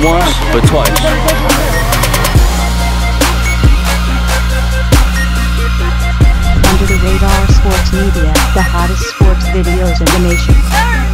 not once, but twice. Under the Radar Sports Media, the hottest sports videos in the nation.